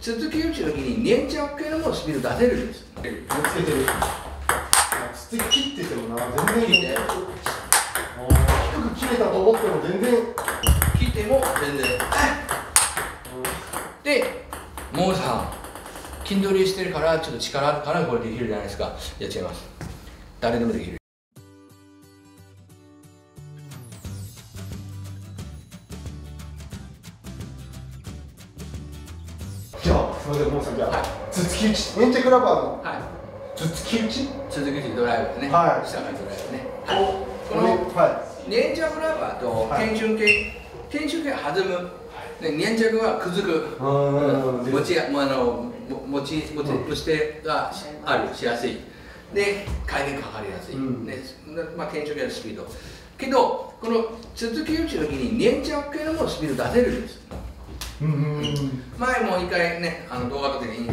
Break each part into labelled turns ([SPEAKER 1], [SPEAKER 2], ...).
[SPEAKER 1] 続き打ちの時に粘着系のものスピード出せるんです。
[SPEAKER 2] つけてるつつ切っててもな全然
[SPEAKER 1] 切って
[SPEAKER 2] 低く切れたと思っても全然。
[SPEAKER 1] 切っても全然。でもうさ筋トレしてるからちょっと力あるからこれできるじゃないですか。いや違います。誰でもできる
[SPEAKER 2] すみませんもうさんじゃあ、
[SPEAKER 1] はい。
[SPEAKER 2] つつき打ち？粘着ラバーの？
[SPEAKER 1] はい。
[SPEAKER 2] つつき打ち？
[SPEAKER 1] 続き打ちドライブでね、
[SPEAKER 2] はい。
[SPEAKER 1] 下がドライブね。
[SPEAKER 2] こ
[SPEAKER 1] この
[SPEAKER 2] は
[SPEAKER 1] 粘着ラバーと
[SPEAKER 2] はい。
[SPEAKER 1] 転春系、転春系は弾む。で粘着はくずく。
[SPEAKER 2] いうん。
[SPEAKER 1] 持ちがもうあのも持ち持ち持ち手があるしやすい。で回転かかりやすい、
[SPEAKER 2] うん。
[SPEAKER 1] ねまあ、転調系のスピード。けどこの続き打ちの時に粘着系のものスピード出せるんです前も一回ねあの動画の時に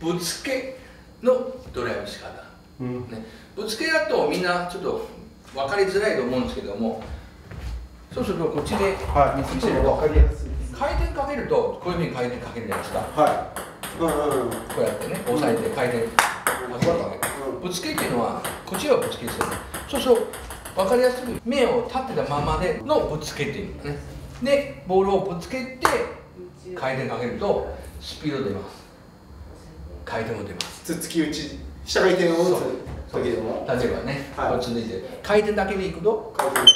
[SPEAKER 1] ぶつけのドライブの仕方、
[SPEAKER 2] うん。
[SPEAKER 1] ね、ぶつけだとみんなちょっと分かりづらいと思うんですけども。そうするとこっちで
[SPEAKER 2] はい。
[SPEAKER 1] 見つけると
[SPEAKER 2] 分かりやすい
[SPEAKER 1] 回転かけるとこういうふうに回転かけるじゃないですか。
[SPEAKER 2] はい。うんうんうん。
[SPEAKER 1] こうやってね押さえて回転。かけるわけ
[SPEAKER 2] うん。
[SPEAKER 1] ぶつけっていうのはこっちはぶつけですよね。そうすると分かりやすく目を立てたままでのぶつけっていうのね。でボールをぶつけて回転かけるとスピード出ます。回転も出ます。
[SPEAKER 2] つつき打ち下回転を打つだけでも？
[SPEAKER 1] 例えばね、
[SPEAKER 2] はい。
[SPEAKER 1] こう続いて。回転だけでいくと？
[SPEAKER 2] 回転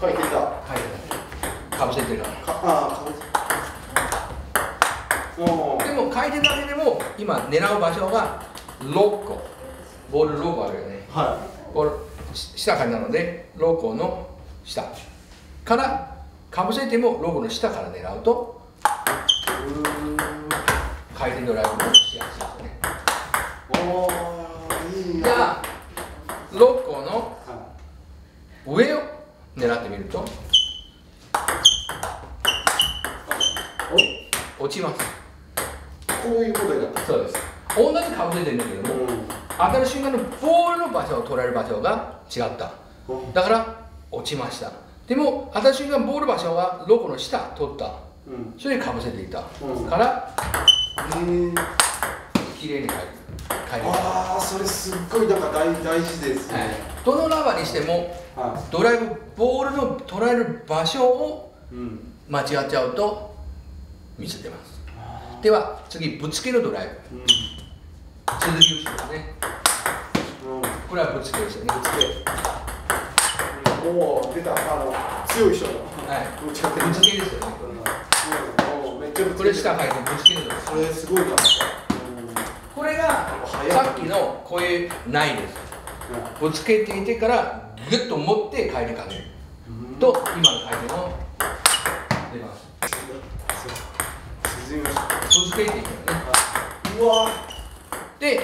[SPEAKER 2] 回転だ
[SPEAKER 1] 回転かぶせてるから
[SPEAKER 2] かああおー。
[SPEAKER 1] でも回転だけでも今狙う場所が6個。ボール6個あるよね。
[SPEAKER 2] は
[SPEAKER 1] ボールし下からなのでロゴの下からかぶせてもロゴの下から狙うと回転ドライブもしやすいですね。
[SPEAKER 2] おーいいな
[SPEAKER 1] じゃあ6個の
[SPEAKER 2] は
[SPEAKER 1] 上を狙ってみると落ちます。
[SPEAKER 2] こういうことになった
[SPEAKER 1] そうです。同じかぶせてるんだけども、当たる瞬間のボールの場所を捉える場所が違った。
[SPEAKER 2] うん。
[SPEAKER 1] だから落ちましたでも当たる瞬間ボール場所はロゴの下取った。
[SPEAKER 2] うん。
[SPEAKER 1] それでかぶせていた、
[SPEAKER 2] うん。
[SPEAKER 1] から綺麗に返る返る
[SPEAKER 2] ああそれすっごいなんか大大事です
[SPEAKER 1] はい。
[SPEAKER 2] ね、
[SPEAKER 1] どのラバーにしても
[SPEAKER 2] は
[SPEAKER 1] ドライブボールの捉える場所を
[SPEAKER 2] いうん。
[SPEAKER 1] 間違っちゃうとミス出ます。では次ぶつけるドライブ。
[SPEAKER 2] うん。
[SPEAKER 1] 続き打ちですね。
[SPEAKER 2] うん。
[SPEAKER 1] これはぶつけですよね。ぶつけ
[SPEAKER 2] おお出たあの強い人の
[SPEAKER 1] はい。
[SPEAKER 2] ぶつかってる
[SPEAKER 1] ぶつけですよねこ
[SPEAKER 2] うんめっちゃぶつけてる
[SPEAKER 1] れこれ下回転ぶつけるドライブ
[SPEAKER 2] それすごいなうん
[SPEAKER 1] これがさっきのこういうないですぶつけていてからグッと持って回転かける
[SPEAKER 2] うん
[SPEAKER 1] と今の回転を出ます。
[SPEAKER 2] 沈みました
[SPEAKER 1] ぶつけていくよね
[SPEAKER 2] うわ
[SPEAKER 1] で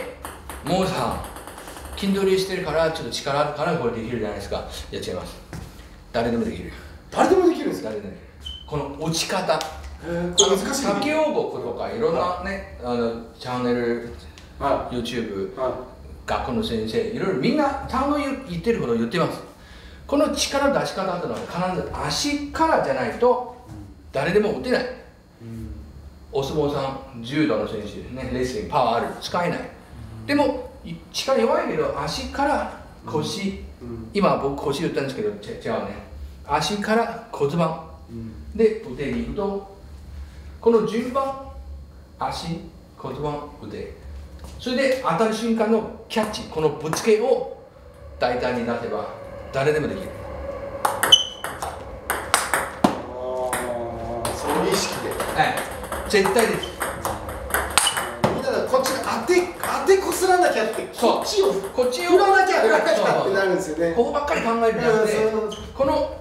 [SPEAKER 1] もうさ筋トレしてるからちょっと力あるからこれできるじゃないですか。いや違います。誰でもできる。
[SPEAKER 2] 誰でもできるんですか？
[SPEAKER 1] 誰でもできる。この落ち方
[SPEAKER 2] えー、これ難しい
[SPEAKER 1] 竹王国とかいろんなねあのチャンネル
[SPEAKER 2] は
[SPEAKER 1] YouTube
[SPEAKER 2] い。は
[SPEAKER 1] 学校の先生いろいろみんなちゃんと言言ってることを言ってます。この力の出し方っていうのは必ず足からじゃないと誰でも打てない。
[SPEAKER 2] いうん。
[SPEAKER 1] お相撲さん柔道の選手ねレスリングパワーある。使えない。でもい力弱いけど足から腰、
[SPEAKER 2] うん。
[SPEAKER 1] 今僕腰言ったんですけどち違うね。足から骨盤。
[SPEAKER 2] うん。
[SPEAKER 1] で腕に行くとこの順番足骨盤腕。それで当たる瞬間のキャッチこのぶつけを大胆に出せば誰でもできる。
[SPEAKER 2] ああそういう意識で。
[SPEAKER 1] はい絶対です
[SPEAKER 2] みんながこっちが当てらなきゃってこっちを
[SPEAKER 1] こっちを
[SPEAKER 2] 振らなきゃ振らなきゃってなるんですよね。
[SPEAKER 1] ここばっかり考えるんじゃなくて
[SPEAKER 2] うん
[SPEAKER 1] この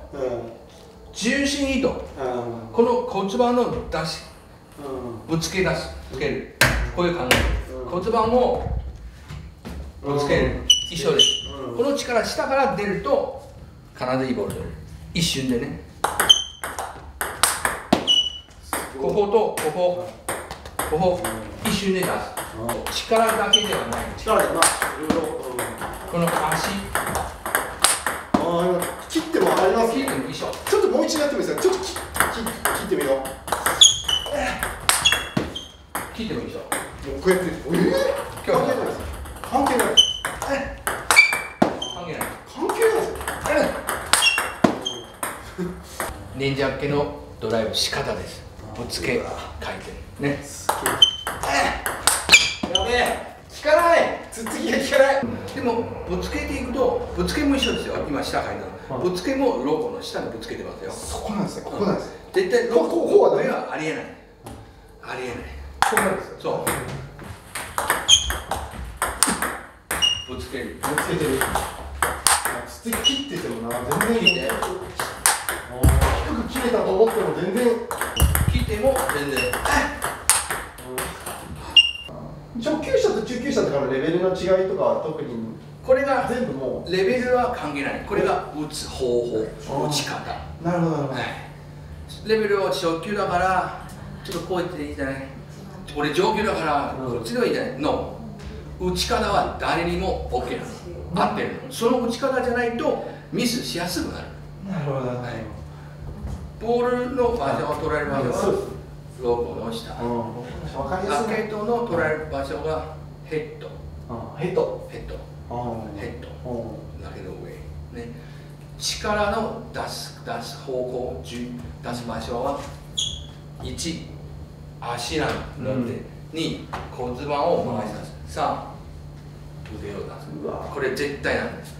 [SPEAKER 1] 重心移動
[SPEAKER 2] うん。
[SPEAKER 1] この骨盤の出し
[SPEAKER 2] うん。
[SPEAKER 1] ぶつけ出すつける。こういう考え。
[SPEAKER 2] うん。
[SPEAKER 1] 骨盤をぶつける。一緒で。す
[SPEAKER 2] うん。
[SPEAKER 1] この力下から出ると必ずいいボール出る一瞬でね。こことここ。ここ一瞬で出す力だけではない
[SPEAKER 2] 力でまあいろいろ
[SPEAKER 1] この足
[SPEAKER 2] あー今切ってもありますちょっともう一度やってみてくださいちょっと切切切ってみよう
[SPEAKER 1] 聞いてもいいでしょ
[SPEAKER 2] もうこうやってえー、関係ないです関係ない
[SPEAKER 1] 関係ない
[SPEAKER 2] 関係ないです
[SPEAKER 1] 忍者系のドライブ仕方ですぶつけ回転ね
[SPEAKER 2] すげえやべえ効かない。つっつきが効かない。
[SPEAKER 1] でもぶつけていくとぶつけも一緒ですよ。今下書いたの。
[SPEAKER 2] はい。
[SPEAKER 1] ぶつけもロコの下にぶつけてますよ。
[SPEAKER 2] そこなんですねここなんです。
[SPEAKER 1] 絶対ロ
[SPEAKER 2] こここう
[SPEAKER 1] 上はありえない。ありえない。
[SPEAKER 2] ここなんですよ。
[SPEAKER 1] そう。ぶつける。
[SPEAKER 2] ぶつけてる。つっつき切っててもな全然。
[SPEAKER 1] 切って。
[SPEAKER 2] 低く切れたと思っても全然
[SPEAKER 1] 切っても全然
[SPEAKER 2] 上級者と中級者とかのレベルの違いとかは特に。
[SPEAKER 1] これが
[SPEAKER 2] 全部も
[SPEAKER 1] レベルは関係ない。これが打つ方法打ち方。
[SPEAKER 2] うなるほどなるほど、
[SPEAKER 1] はい。レベルを初級だからちょっとこうやっていいじゃない？俺上級だから
[SPEAKER 2] うん。
[SPEAKER 1] こっちではいいじゃない？の打ち方は誰にも OK なの。合ってるの。その打ち方じゃないとミスしやすくなる。
[SPEAKER 2] なるほど
[SPEAKER 1] はい。ボールの場所を取られる場所はロゴの下。ラケットの取られる場所がヘッド。
[SPEAKER 2] うんヘッド
[SPEAKER 1] ヘッド。
[SPEAKER 2] うん
[SPEAKER 1] ヘッド。
[SPEAKER 2] うん
[SPEAKER 1] だけの上。ね。力の出す出す方向順出す場所は1足なんだって、2骨盤を回し出す。3腕を出す。これ絶対なんです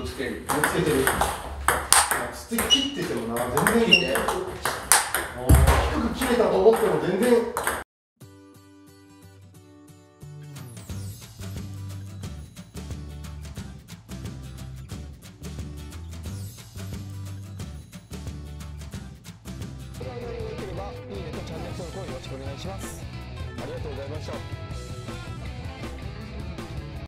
[SPEAKER 1] ぶつける。
[SPEAKER 2] ぶつけてるつって切っててもな全然
[SPEAKER 1] 切って
[SPEAKER 2] うん低く切れたと思っても全然。
[SPEAKER 3] いいねとチャンネル登録をよろしくお願いしますありがとうございました